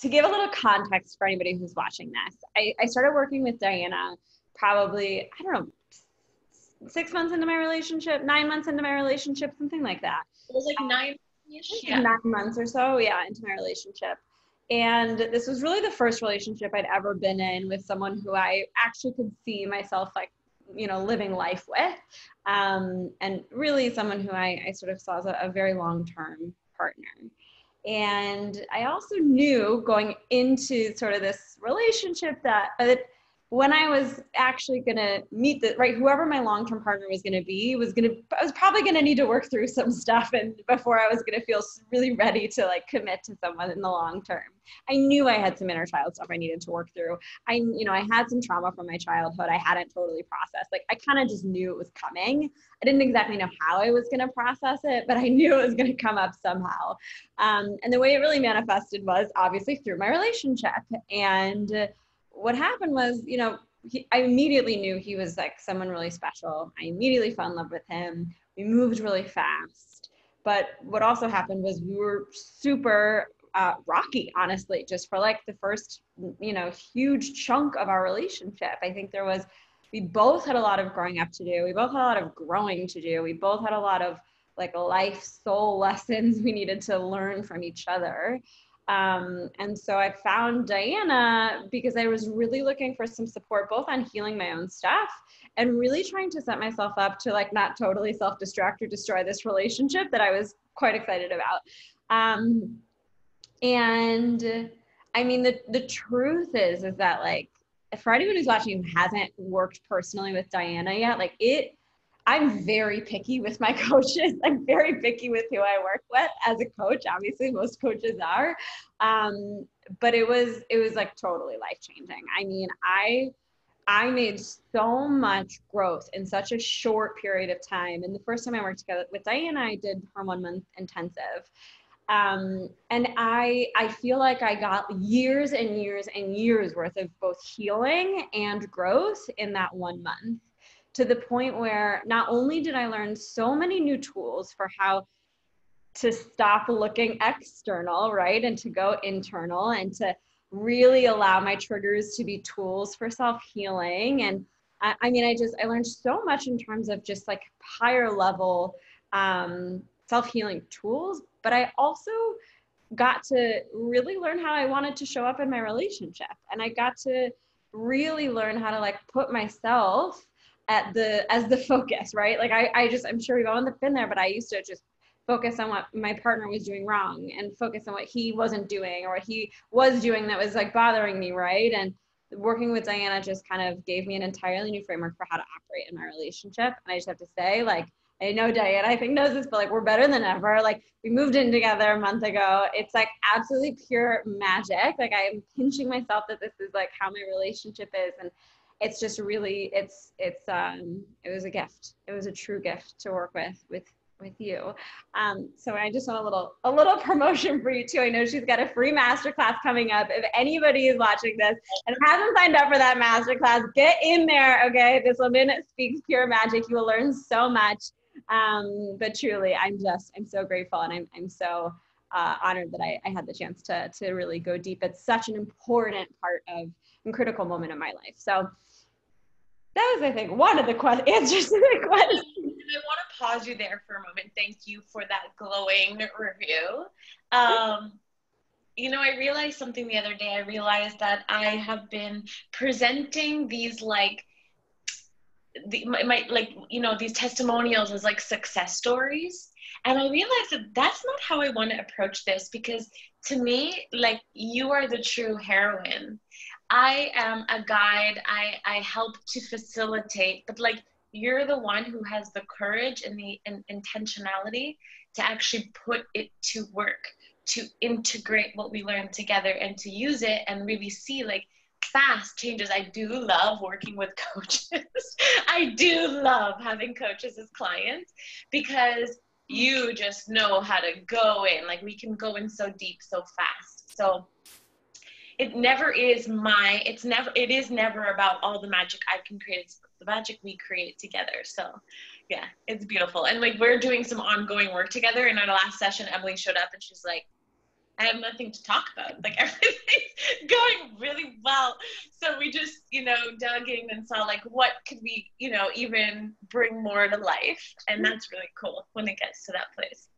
to give a little context for anybody who's watching this, I, I started working with Diana probably, I don't know, six months into my relationship, nine months into my relationship, something like that. It was like nine yeah. nine months or so, yeah, into my relationship. And this was really the first relationship I'd ever been in with someone who I actually could see myself like, you know, living life with. Um, and really someone who I, I sort of saw as a, a very long term partner. And I also knew going into sort of this relationship that, when I was actually going to meet the right whoever my long-term partner was going to be was to I was probably going to need to work through some stuff and before I was going to feel really ready to like commit to someone in the long term. I knew I had some inner child stuff I needed to work through. I you know, I had some trauma from my childhood I hadn't totally processed. Like I kind of just knew it was coming. I didn't exactly know how I was going to process it, but I knew it was going to come up somehow. Um, and the way it really manifested was obviously through my relationship and what happened was, you know, he, I immediately knew he was like someone really special. I immediately fell in love with him. We moved really fast. But what also happened was we were super uh, rocky, honestly, just for like the first, you know, huge chunk of our relationship. I think there was, we both had a lot of growing up to do. We both had a lot of growing to do. We both had a lot of like life soul lessons we needed to learn from each other. Um, and so I found Diana because I was really looking for some support, both on healing my own stuff and really trying to set myself up to like not totally self destruct or destroy this relationship that I was quite excited about. Um, and I mean, the, the truth is, is that like, for anyone who's watching who hasn't worked personally with Diana yet, like it I'm very picky with my coaches. I'm very picky with who I work with as a coach. Obviously, most coaches are. Um, but it was it was like totally life changing. I mean, I I made so much growth in such a short period of time. And the first time I worked together with Diana, I did her one month intensive. Um, and I I feel like I got years and years and years worth of both healing and growth in that one month to the point where not only did I learn so many new tools for how to stop looking external, right, and to go internal and to really allow my triggers to be tools for self healing. And I, I, mean, I just, I learned so much in terms of just like higher level um, self healing tools, but I also got to really learn how I wanted to show up in my relationship. And I got to really learn how to like put myself at the as the focus, right? Like I, I just I'm sure we've all been there, but I used to just focus on what my partner was doing wrong and focus on what he wasn't doing or what he was doing that was like bothering me, right? And working with Diana just kind of gave me an entirely new framework for how to operate in my relationship. And I just have to say, like, I know Diana, I think knows this, but like we're better than ever. Like we moved in together a month ago. It's like absolutely pure magic. Like I'm pinching myself that this is like how my relationship is. And it's just really it's it's um it was a gift. It was a true gift to work with with with you. Um so i just want a little a little promotion for you too. I know she's got a free masterclass coming up. If anybody is watching this and hasn't signed up for that masterclass get in there okay? This woman speaks pure magic. You will learn so much. Um but truly i'm just i'm so grateful and i'm, I'm so uh, honored that I, I had the chance to to really go deep it's such an important part of and critical moment in my life so that was, I think, one of the que- answers to the question. I want to pause you there for a moment. Thank you for that glowing review. Um, you know, I realized something the other day. I realized that I have been presenting these like the, my, my, like you know these testimonials as like success stories and i realized that that's not how i want to approach this because to me like you are the true heroine I am a guide. I, I help to facilitate, but like you're the one who has the courage and the and intentionality to actually put it to work, to integrate what we learned together and to use it and really see like fast changes. I do love working with coaches. I do love having coaches as clients because you just know how to go in. Like we can go in so deep so fast. So it never is my it's never it is never about all the magic i can create it's the magic we create together so yeah it's beautiful and like we're doing some ongoing work together in our last session emily showed up and she's like I have nothing to talk about. Like everything's going really well. So we just, you know, dug in and saw like what could we, you know, even bring more to life. And that's really cool when it gets to that place.